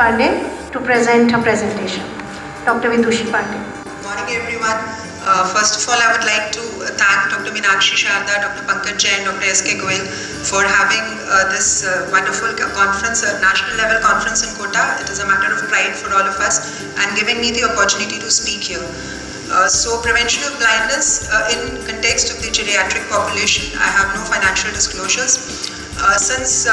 Pandey to present her presentation. Dr. Vidushi Pandey. Good morning everyone. Uh, first of all, I would like to thank Dr. Meenakshi Sharda, Dr. Pankaj Jain, Dr. S.K. Goyal for having uh, this uh, wonderful conference, a national level conference in Kota. It is a matter of pride for all of us and giving me the opportunity to speak here. Uh, so prevention of blindness uh, in context of the geriatric population, I have no financial disclosures. Uh, since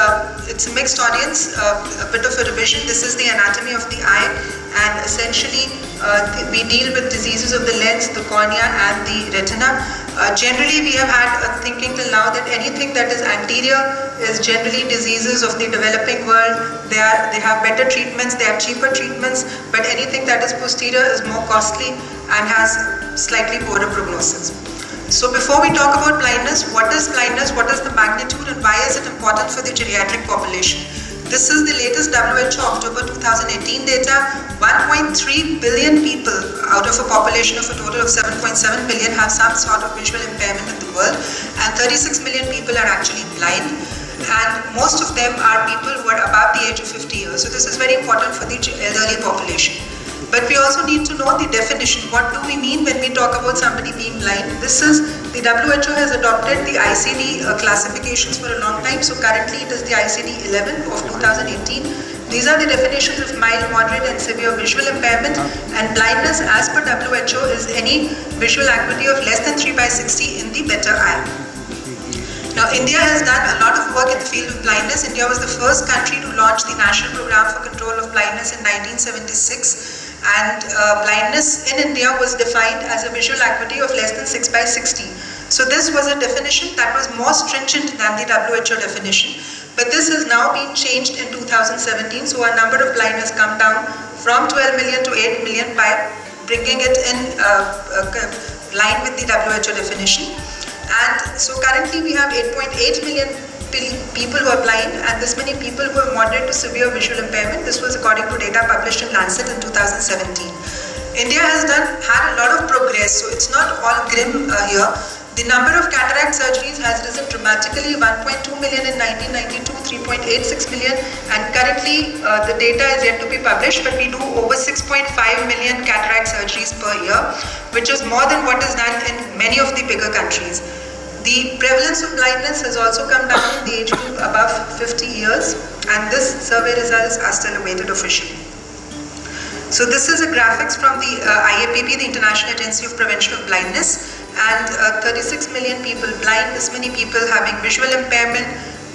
it's a mixed audience, a bit of a revision, this is the anatomy of the eye and essentially uh, we deal with diseases of the lens, the cornea and the retina. Uh, generally we have had a thinking till now that anything that is anterior is generally diseases of the developing world. They, are, they have better treatments, they have cheaper treatments, but anything that is posterior is more costly and has slightly poorer prognosis. So before we talk about blindness, what is blindness, what is the magnitude and why is it important for the geriatric population? This is the latest WHO October 2018 data. 1.3 billion people out of a population of a total of 7.7 billion have some sort of visual impairment in the world and 36 million people are actually blind and most of them are people who are above the age of 50 years. So this is very important for the elderly population. But we also need to know the definition. What do we mean when we talk about somebody being blind? This is, the WHO has adopted the ICD uh, classifications for a long time. So currently it is the ICD 11 of 2018. These are the definitions of mild, moderate and severe visual impairment and blindness as per WHO is any visual acuity of less than 3 by 60 in the better eye. Now India has done a lot of work in the field of blindness. India was the first country to launch the National Program for Control of Blindness in 1976 and uh, blindness in India was defined as a visual acuity of less than 6 by 60. So this was a definition that was more stringent than the WHO definition. But this has now been changed in 2017, so our number of blind has come down from 12 million to 8 million by bringing it in uh, uh, line with the WHO definition. And so currently we have 8.8 million people who are blind and this many people who have moderate to severe visual impairment. This was according to data published in Lancet in 2017. India has done had a lot of progress, so it's not all grim uh, here. The number of cataract surgeries has risen dramatically, 1.2 million in 1992, 3.86 million, and currently uh, the data is yet to be published, but we do over 6.5 million cataract surgeries per year, which is more than what is done in many of the bigger countries. The prevalence of blindness has also come down in the age group above 50 years and this survey results are still awaited officially. So this is a graphics from the uh, IAPB, the International Agency of Prevention of Blindness and uh, 36 million people blind, this many people having visual impairment.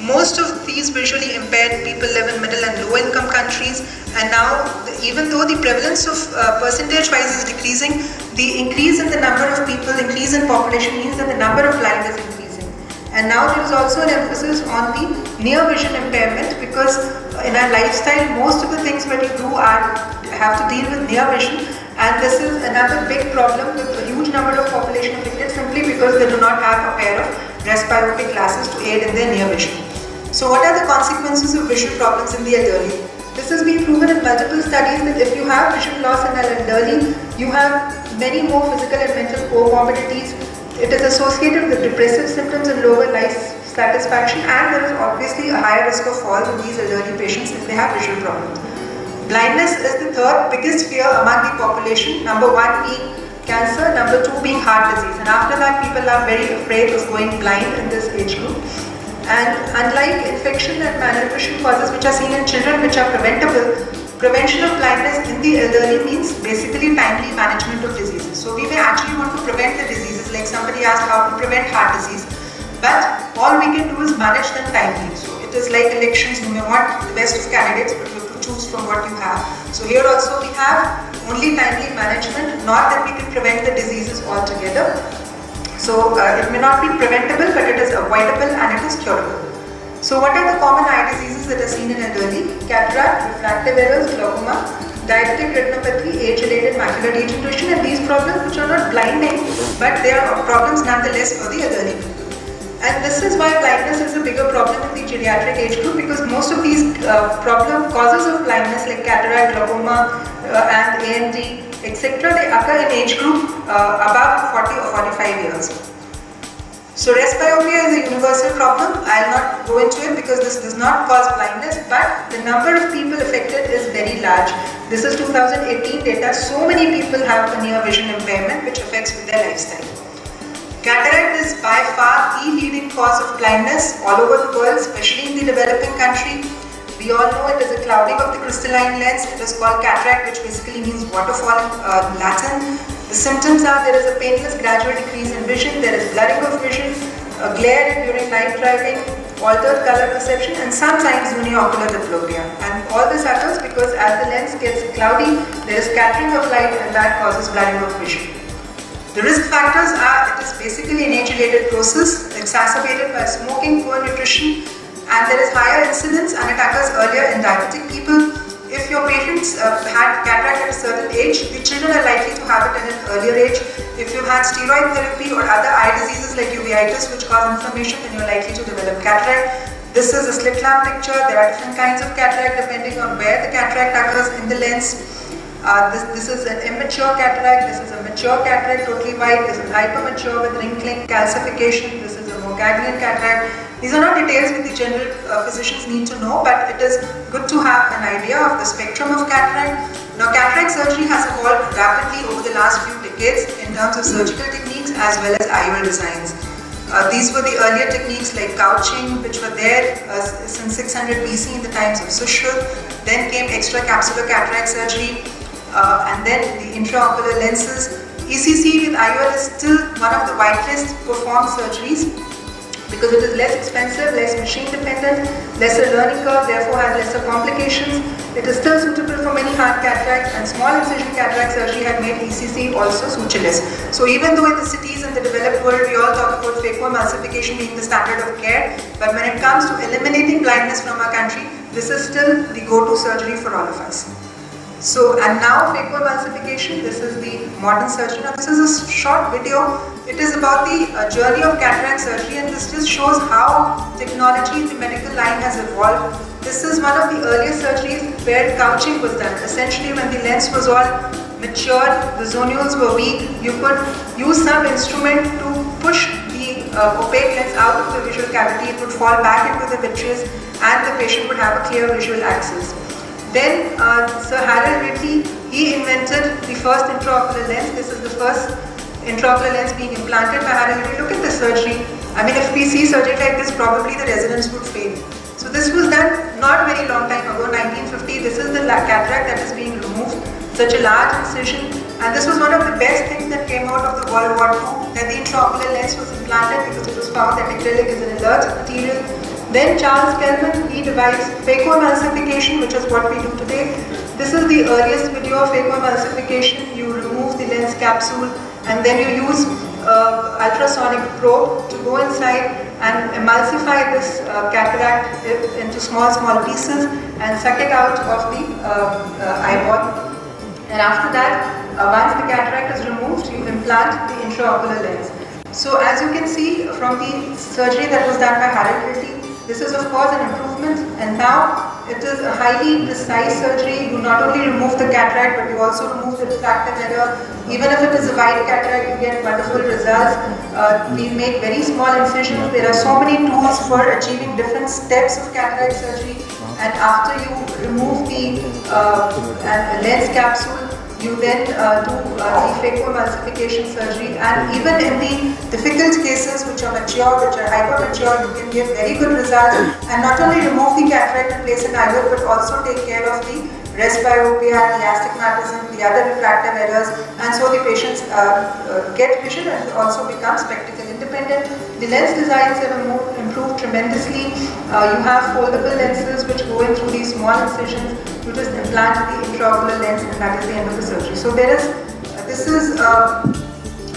Most of these visually impaired people live in middle and low income countries and now even though the prevalence of uh, percentage wise is decreasing, the increase in the number of people, increase in population means that the number of blind is increasing. And now there is also an emphasis on the near vision impairment because in our lifestyle most of the things that we do are have to deal with near vision and this is another big problem with a huge number of population affected simply because they do not have a pair of presbyopic glasses to aid in their near vision. So what are the consequences of vision problems in the elderly? This has been proven in multiple studies that if you have vision loss in an elderly, you have many more physical and mental comorbidities. It is associated with depressive symptoms and lower life satisfaction and there is obviously a higher risk of falls in these elderly patients if they have vision problems. Blindness is the third biggest fear among the population, number one being cancer, number two being heart disease and after that people are very afraid of going blind in this age group. And unlike infection and malnutrition causes which are seen in children which are preventable, Prevention of blindness in the elderly means basically timely management of diseases. So we may actually want to prevent the diseases like somebody asked how to prevent heart disease but all we can do is manage them timely. So it is like elections, you may want the best of candidates but you have to choose from what you have. So here also we have only timely management, not that we can prevent the diseases altogether. So uh, it may not be preventable but it is avoidable and it is curable. So what are the common eye diseases that are seen in elderly? Cataract, refractive errors, glaucoma, diabetic retinopathy, age-related macular degeneration and these problems which are not blinding but they are problems nonetheless for the elderly And this is why blindness is a bigger problem in the geriatric age group because most of these uh, problem causes of blindness like cataract, glaucoma uh, and AMD etc. they occur in age group uh, above 40 or 45 years. So presbyopia is a universal problem. I'll not go into it because this does not cause blindness, but the number of people affected is very large. This is 2018 data. So many people have a near vision impairment which affects their lifestyle. Cataract is by far the leading cause of blindness all over the world, especially in the developing country. We all know it is a clouding of the crystalline lens. It is called cataract, which basically means waterfall in uh, Latin. The symptoms are there is a painless gradual decrease in vision, there is blurring of vision, a glare during night driving, altered color perception, and sometimes uniocular diplopia. And all this happens because as the lens gets cloudy, there is scattering of light and that causes blurring of vision. The risk factors are, it is basically an age-related process exacerbated by smoking, poor nutrition, and there is higher incidence and it occurs earlier in diabetic people. If your patients uh, had cataract at a certain age, the children are likely to have it at an earlier age. If you've had steroid therapy or other eye diseases like uveitis which cause inflammation, then you're likely to develop cataract. This is a slit lamp picture. There are different kinds of cataract depending on where the cataract occurs in the lens. Uh, this, this is an immature cataract, this is a mature cataract, totally white, this is hypermature with wrinkling, calcification, this is ganglion cataract, these are not details which the general uh, physicians need to know, but it is good to have an idea of the spectrum of cataract. Now, cataract surgery has evolved rapidly over the last few decades in terms of surgical techniques as well as IOL designs. Uh, these were the earlier techniques like couching, which were there uh, since 600 BC in the times of Sushruta. Then came extracapsular cataract surgery, uh, and then the intraocular lenses. ECC with IOL is still one of the widest performed surgeries because it is less expensive, less machine dependent, lesser learning curve, therefore has lesser complications. It is still suitable for many hard cataracts and small incision cataract surgery had made ECC also sutureless. So even though in the cities and the developed world we all talk about phacoemulsification being the standard of care, but when it comes to eliminating blindness from our country, this is still the go-to surgery for all of us. So, and now phacoemulsification, this is the modern surgery. Now this is a short video. It is about the uh, journey of cataract surgery and this just shows how technology in the medical line has evolved. This is one of the earliest surgeries where couching was done. Essentially when the lens was all matured, the zonules were weak, you could use some instrument to push the uh, opaque lens out of the visual cavity. It would fall back into the vitreous and the patient would have a clear visual axis. Then uh, Sir Harold Ridley, he invented the first intraocular lens. This is the first intraocular lens being implanted by. Look at the surgery. I mean, if we see surgery like this, probably the residents would fail. So this was done not very long time ago, 1950. This is the cataract that is being removed, such a large incision. And this was one of the best things that came out of the World War II, that the intraocular lens was implanted because it was found that acrylic is an alert material then Charles Kelman, he devised phacoemulsification, which is what we do today. This is the earliest video of phacoemulsification. You remove the lens capsule and then you use uh, ultrasonic probe to go inside and emulsify this uh, cataract into small, small pieces and suck it out of the uh, uh eyeball. And after that, uh, once the cataract is removed, you implant the intraocular lens. So as you can see from the surgery that was done by Ridley, this is of course an improvement and now it is a highly precise surgery. You not only remove the cataract but you also remove the refractive error. Even if it is a wide cataract you get wonderful results. Uh, we make very small incisions. There are so many tools for achieving different steps of cataract surgery and after you remove the uh, lens capsule you then uh, do uh, the phacoemulsification surgery. And even in the difficult cases which are mature, which are hypermature, you can get very good results. And not only remove the cataract and place an IOL but also take care of the presbyopia, the astigmatism, the other refractive errors. And so the patients uh, uh, get vision and also become spectacle independent. The lens designs have improved tremendously. Uh, you have foldable lenses which go in through these small incisions. You just implant the intraocular lens and that is the end of the surgery. So there is, uh, this is uh,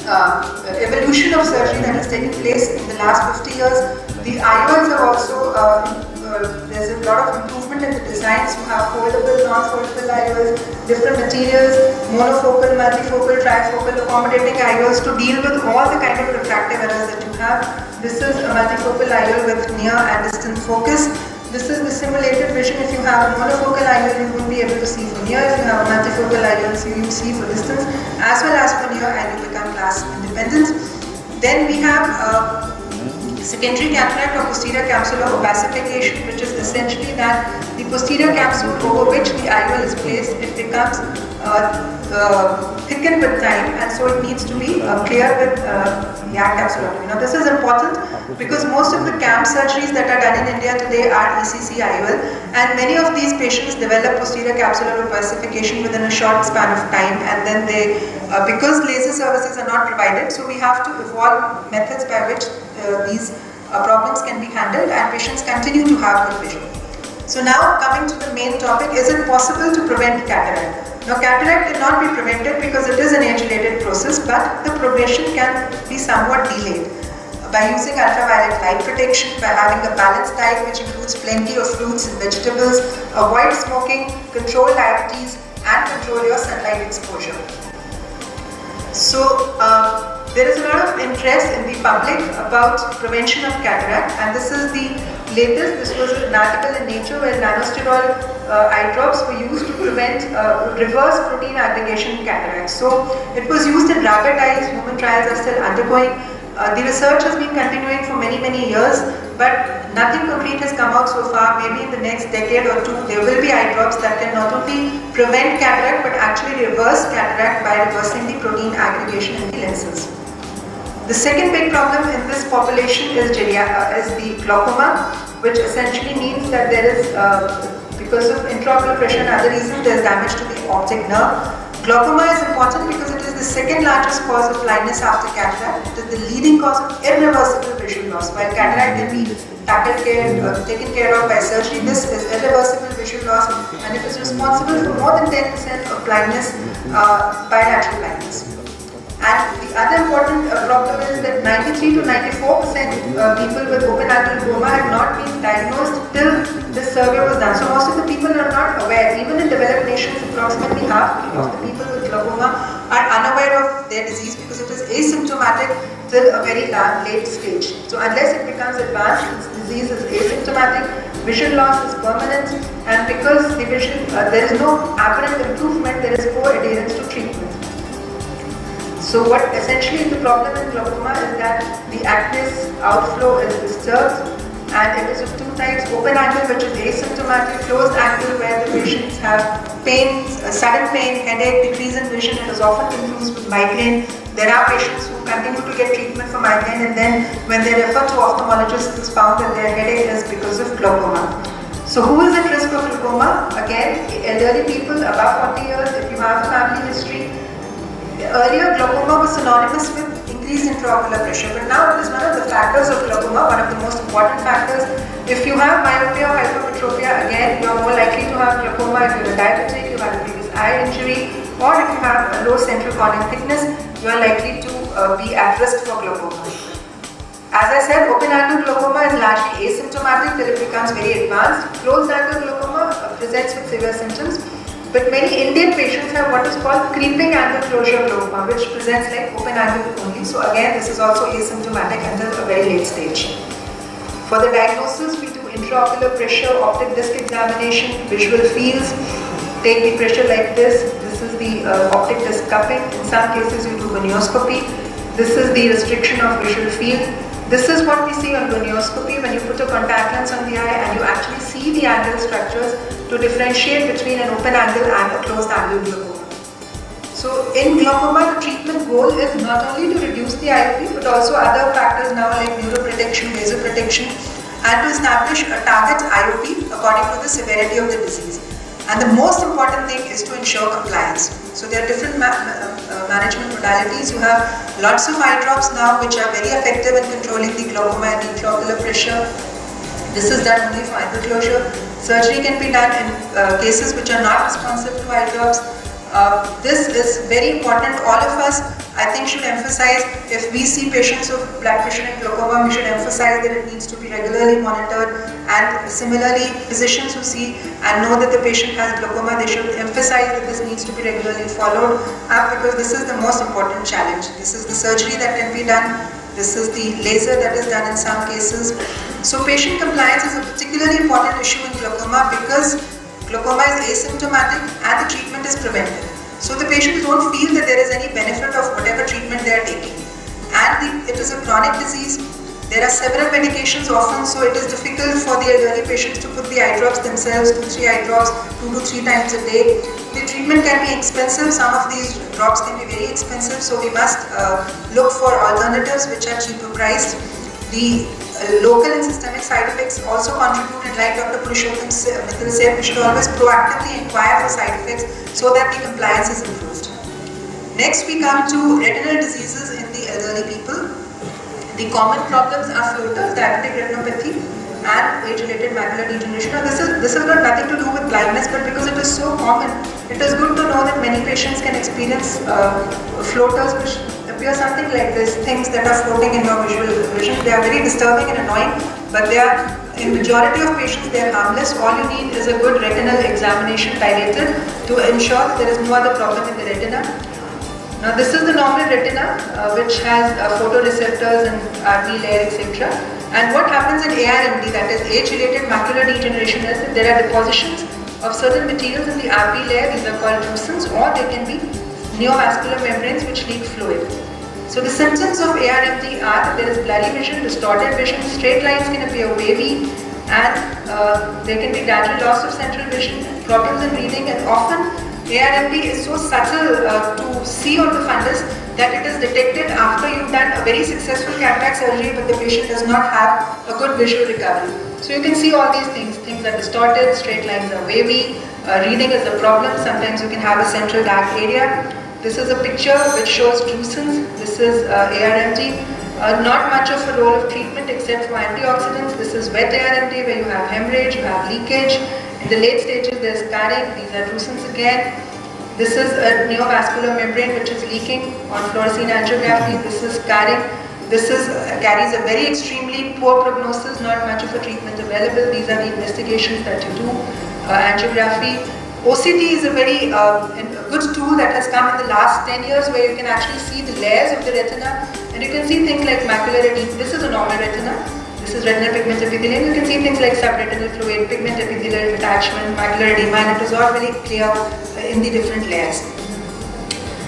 uh, evolution of surgery that has taken place in the last 50 years. The IOLs are also there's a lot of improvement in the designs. You have foldable, non-foldable IOLs, different materials, monofocal, multifocal, trifocal, accommodating IOLs to deal with all the kind of refractive errors that you have. This is a multifocal IOL with near and distant focus. This is the simulated vision. If you have a monofocal IOL, you won't be able to see for near. If you have a multifocal so you see for distance as well as for near and you become glass independent. Then we have uh, Secondary cataract or posterior capsular opacification, which is essentially that the posterior capsule over which the IOL is placed, it becomes uh, uh, thickened with time and so it needs to be uh, clear with YAG capsulotomy. Now this is important because most of the CAM surgeries that are done in India today are ECC IOL and many of these patients develop posterior capsular opacification within a short span of time and then they, uh, because laser services are not provided, so we have to evolve methods by which uh, these uh, problems can be handled and patients continue to have good vision. So now coming to the main topic, is it possible to prevent cataract? Now cataract cannot be prevented because it is an age-related process but the progression can be somewhat delayed by using ultraviolet light protection, by having a balanced diet which includes plenty of fruits and vegetables, avoid smoking, control diabetes and control your sunlight exposure. So uh, there is a lot of interest in the public about prevention of cataract and this is the latest, this was an article in Nature where lanosterol uh, eye drops were used to prevent uh, reverse protein aggregation in cataracts. So it was used in rabbit eyes, human trials are still undergoing. Uh, the research has been continuing for many, many years, but nothing concrete has come out so far. Maybe in the next decade or two, there will be eye drops that can not only prevent cataract, but actually reverse cataract by reversing the protein aggregation in the lenses. The second big problem in this population is, uh, is the glaucoma, which essentially means that there is, uh, because of intraocular pressure and other reasons, there is damage to the optic nerve. Glaucoma is important because it is the second largest cause of blindness after cataract. It is the leading cause of irreversible vision loss. While cataract can be tackled care, uh, taken care of by surgery, this is irreversible vision loss and it is responsible for more than 10% of blindness, uh, bilateral blindness. And the other important uh, problem is that 93 to 94 percent uh, people with open angle glaucoma have not been diagnosed till this survey was done. So most of the people are not aware. Even in developed nations, approximately half of the people with glaucoma are unaware of their disease because it is asymptomatic till a very late stage. So unless it becomes advanced, its disease is asymptomatic, vision loss is permanent, and because the vision, uh, there is no apparent improvement, there is poor adherence to treatment. So what essentially is the problem in glaucoma is that the aqueous outflow is disturbed and it is of two types, open angle which is asymptomatic, closed angle where the patients have pain, uh, sudden pain, headache, decrease in vision, it is often confused with migraine. There are patients who continue to get treatment for migraine and then when they refer to ophthalmologists it is found that their headache is because of glaucoma. So who is at risk of glaucoma? Again, elderly people above 40 years, if you have a family history, Earlier, glaucoma was synonymous with increased intraocular pressure, but now it is one of the factors of glaucoma, one of the most important factors. If you have myopia or hypermetropia, again, you are more likely to have glaucoma if you are diabetic, you have a previous eye injury, or if you have a low central corneal thickness, you are likely to uh, be at risk for glaucoma. As I said, open angle glaucoma is largely asymptomatic till it becomes very advanced. Closed angle glaucoma uh, presents with severe symptoms. But many Indian patients have what is called creeping angle closure glaucoma, which presents like open angle only. So again, this is also asymptomatic until a very late stage. For the diagnosis, we do intraocular pressure, optic disc examination, visual fields, take the pressure like this. This is the uh, optic disc cupping. In some cases, you do gonioscopy. This is the restriction of visual field. This is what we see on gonioscopy when you put a contact lens on the eye and you actually see the angle structures to differentiate between an open angle and a closed angle glaucoma. So in glaucoma, the treatment goal is not only to reduce the IOP but also other factors now like neuroprotection, vasoprotection and to establish a target IOP according to the severity of the disease. And the most important thing is to ensure compliance. So there are different ma uh, management modalities. You have lots of eye drops now which are very effective in controlling the glaucoma and intraocular pressure. This is done only for closure. Surgery can be done in uh, cases which are not responsive to eye drops. Uh, this is very important. All of us, I think, should emphasize if we see patients of blood and glaucoma, we should emphasize that it needs to be regularly monitored. And similarly, physicians who see and know that the patient has glaucoma, they should emphasize that this needs to be regularly followed up because this is the most important challenge. This is the surgery that can be done this is the laser that is done in some cases. So patient compliance is a particularly important issue in glaucoma because glaucoma is asymptomatic and the treatment is preventive. So the patients don't feel that there is any benefit of whatever treatment they are taking. And the, it is a chronic disease. There are several medications often, so it is difficult for the elderly patients to put the eye drops themselves, two, three eye drops, two to three times a day. The treatment can be expensive. Some of these drops can be very expensive, so we must uh, look for alternatives which are cheaper priced. The uh, local and systemic side effects also contribute, and like Dr. Purushottam Mittal said, we should always proactively inquire for side effects so that the compliance is improved. Next, we come to retinal diseases in the elderly people. The common problems are floaters, diabetic retinopathy and age-related macular degeneration. Now this is this has got nothing to do with blindness, but because it is so common, it is good to know that many patients can experience uh, floaters which appear something like this, things that are floating in your visual vision. They are very disturbing and annoying, but they are, in majority of patients, they are harmless. All you need is a good retinal examination dilated to ensure that there is no other problem in the retina. Now this is the normal retina uh, which has uh, photoreceptors and RP layer etc. And what happens in ARMD that is age-related macular degeneration is that there are depositions of certain materials in the RP layer, these are called drusen's or they can be neovascular membranes which leak fluid. So the symptoms of ARMD are there is blurry vision, distorted vision, straight lines can appear wavy and uh, there can be gradual loss of central vision, problems in reading and often ARMD is so subtle uh, to see on the fundus that it is detected after you've done a very successful cataract surgery but the patient does not have a good visual recovery. So you can see all these things. Things are distorted, straight lines are wavy, uh, reading is a problem. Sometimes you can have a central dark area. This is a picture which shows drusen's. This is uh, ARMD. Uh, not much of a role of treatment except for antioxidants. This is wet ARMD where you have hemorrhage, you have leakage, in the late stages, there's scarring. These are drusen's again. This is a neovascular membrane which is leaking on fluorescein angiography. This is scarring. This is uh, carries a very extremely poor prognosis, not much of a treatment available. These are the investigations that you do. Uh, angiography. OCT is a very uh, good tool that has come in the last 10 years where you can actually see the layers of the retina and you can see things like macular edema. This is a normal retina this is retinal pigment epithelium. You can see things like subretinal fluid, pigment epithelial detachment, macular edema, and it is all very clear in the different layers.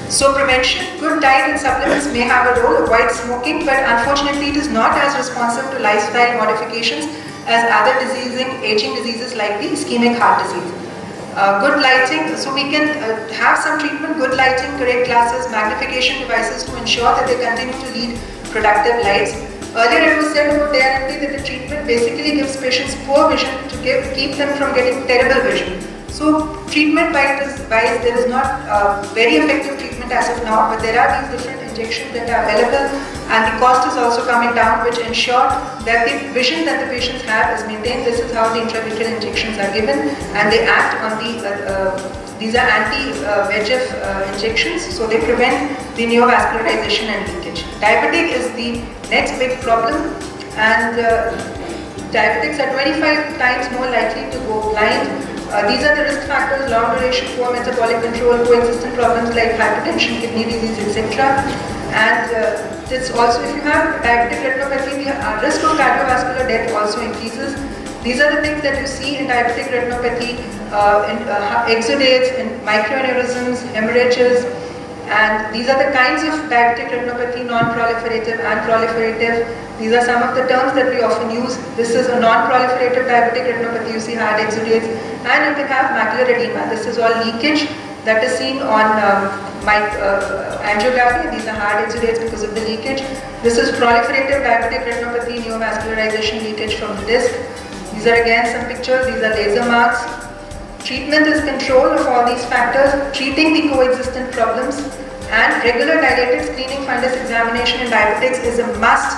So prevention, good diet and supplements may have a role, avoid smoking, but unfortunately it is not as responsive to lifestyle modifications as other diseasing, aging diseases like the ischemic heart disease. Uh, good lighting, so we can uh, have some treatment, good lighting, correct glasses, magnification devices to ensure that they continue to lead productive lives. Earlier it was said about ARMD that the treatment basically gives patients poor vision to give, keep them from getting terrible vision. So treatment wise, there is not uh, very effective treatment as of now, but there are these different injections that are available and the cost is also coming down which ensure that the vision that the patients have is maintained. This is how the intravitreal injections are given and they act on the uh, uh, these are anti-VEGF uh, injections, so they prevent the neovascularization and leakage. Diabetic is the next big problem and uh, diabetics are 25 times more likely to go blind. Uh, these are the risk factors, long duration, poor metabolic control, coexistent problems like hypertension, kidney disease, etc. And uh, it's also, if you have diabetic retinopathy, the uh, risk of cardiovascular death also increases. These are the things that you see in diabetic retinopathy, uh, in uh, exudates, in microaneurysms, hemorrhages, and these are the kinds of diabetic retinopathy, non-proliferative and proliferative. These are some of the terms that we often use. This is a non-proliferative diabetic retinopathy, you see hard exudates, and you can have macular edema. This is all leakage that is seen on um, my, uh, angiography. These are hard exudates because of the leakage. This is proliferative diabetic retinopathy, neovascularization leakage from the disc. These are again some pictures, these are laser marks. Treatment is control of all these factors, treating the coexistent problems and regular dilated screening fundus examination in diabetics is a must.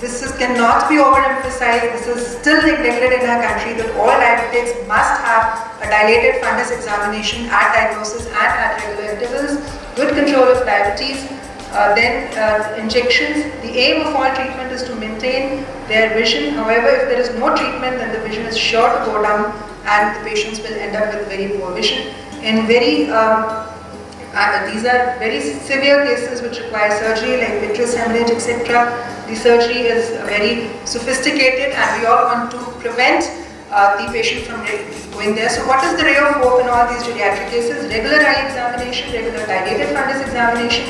This is, cannot be overemphasized. This is still neglected in our country that all diabetics must have a dilated fundus examination at diagnosis and at regular intervals. Good control of diabetes, uh, then uh, injections, the aim of all treatment is to maintain their vision. However, if there is no treatment, then the vision is sure to go down and the patients will end up with very poor vision. In very, uh, these are very severe cases which require surgery like vitreous hemorrhage, etc. The surgery is very sophisticated and we all want to prevent uh, the patient from going there. So what is the ray of hope in all these geriatric cases? Regular eye examination, regular dilated fundus examination,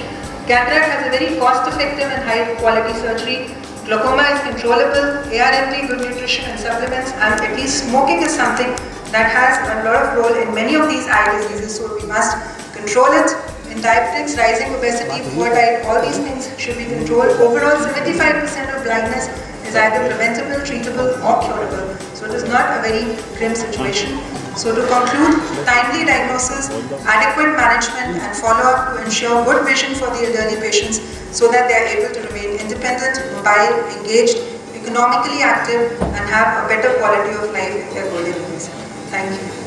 Cataract has a very cost-effective and high-quality surgery. Glaucoma is controllable, ARMD, good nutrition and supplements, and at least smoking is something that has a lot of role in many of these eye diseases, so we must control it. In diabetics, rising obesity, poor diet, all these things should be controlled. Overall, 75% of blindness is either preventable, treatable or curable. So it is not a very grim situation. So to conclude, timely diagnosis, adequate management and follow-up to ensure good vision for the elderly patients so that they are able to remain independent, mobile, engaged, economically active and have a better quality of life in their golden years. Thank you.